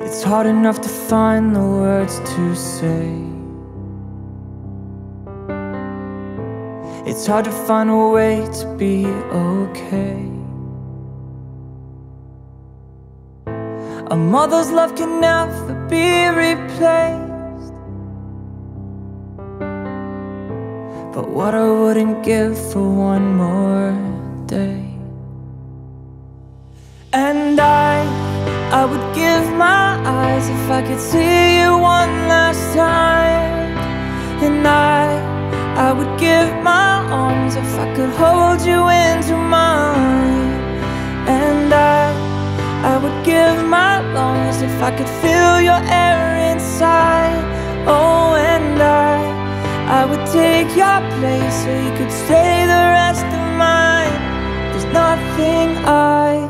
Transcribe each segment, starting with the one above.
It's hard enough to find the words to say. It's hard to find a way to be okay. A mother's love can never be replaced. But what I wouldn't give for one more day. And I, I would give my eyes if I could see you one last time. And I, I would give my arms if I could hold you into mine. And I, I would give my lungs if I could feel your air inside. Oh, and I, I would take your place so you could stay the rest of mine. There's nothing I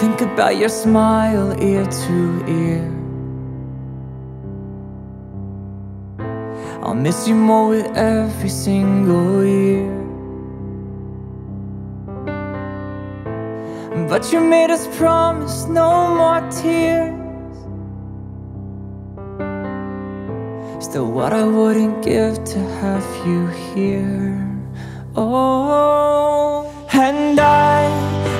think about your smile ear to ear. I'll miss you more with every single year. But you made us promise no more tears. Still, what I wouldn't give to have you here. Oh, and I,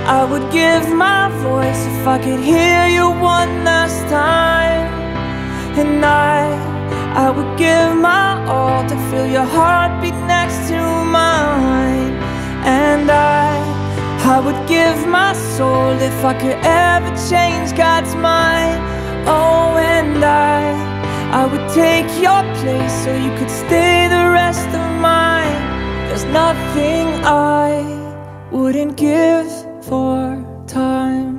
I would give my voice if I could hear you one last time. And I, I would give my all to feel your heartbeat next to mine. And I, I would give my soul if I could ever change God's mind. Oh, and I. I would take your place so you could stay the rest of mine. There's nothing I wouldn't give for time.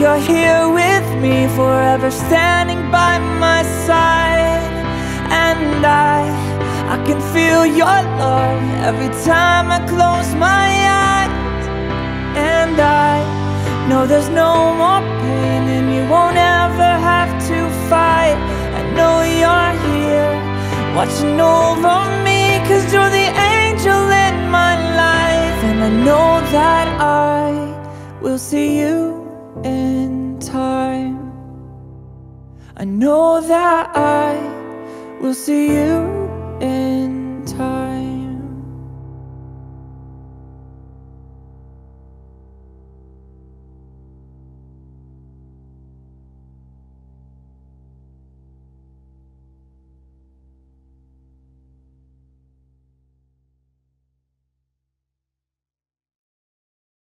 You're here with me forever standing by my side. And I, I can feel your love every time I close my eyes. And I know there's no more pain and you won't ever have to fight. I know you're here watching over me Cause you're the angel in my life. And I know that I will see you in time. I know that I will see you.